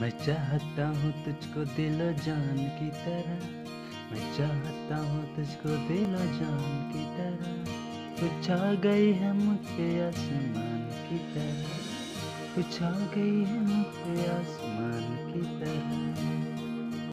मैं चाहता हूँ तुझको दिलो जान की तरह। मैं चाहता हूँ तुझको दिलो जान की तरह। कुछ आ गई है मुझे आसमान की तरह। कुछ आ गई है मुझे